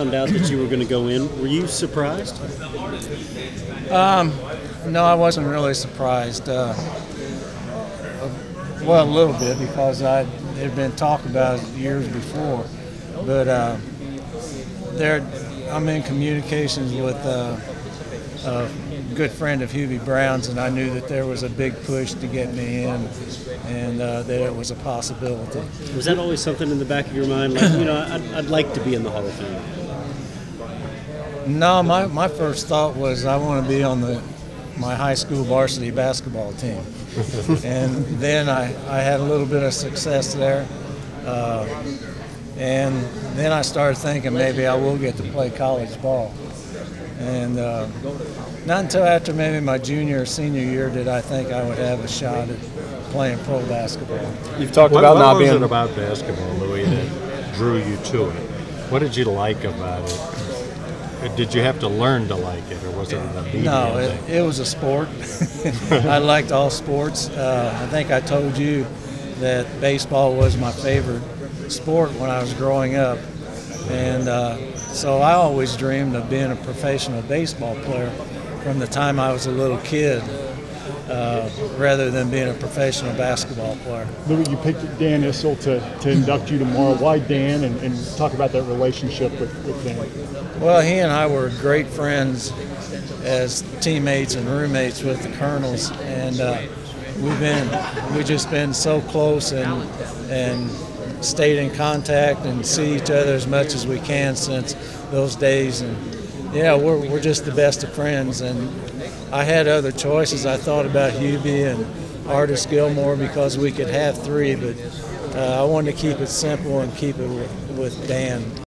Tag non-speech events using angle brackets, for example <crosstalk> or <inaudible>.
found out that you were going to go in, were you surprised? Um, no, I wasn't really surprised. Uh, well, a little bit because I had been talked about years before, but uh, there, I'm in communications with uh, a good friend of Hubie Brown's, and I knew that there was a big push to get me in, and uh, that it was a possibility. Was that always something in the back of your mind, like you know, I'd, I'd like to be in the Hall of Fame? No, my, my first thought was I want to be on the my high school varsity basketball team. <laughs> and then I, I had a little bit of success there. Uh, and then I started thinking maybe I will get to play college ball. And uh, not until after maybe my junior or senior year did I think I would have a shot at playing pro basketball. You've talked What, about what not was being. it about basketball, Louis, that drew you to it? What did you like about it? Did you have to learn to like it, or was it an immediate No, it, it was a sport. <laughs> I liked all sports. Uh, I think I told you that baseball was my favorite sport when I was growing up. And uh, so I always dreamed of being a professional baseball player from the time I was a little kid uh, rather than being a professional basketball player. Louis, you picked Dan Issel to, to induct you tomorrow. Why Dan? And, and talk about that relationship with, with Dan. Well, he and I were great friends as teammates and roommates with the Colonels, and uh, we've been we just been so close and and stayed in contact and see each other as much as we can since those days. And yeah, we're we're just the best of friends. And I had other choices. I thought about Hubie and Artis Gilmore because we could have three, but uh, I wanted to keep it simple and keep it with, with Dan.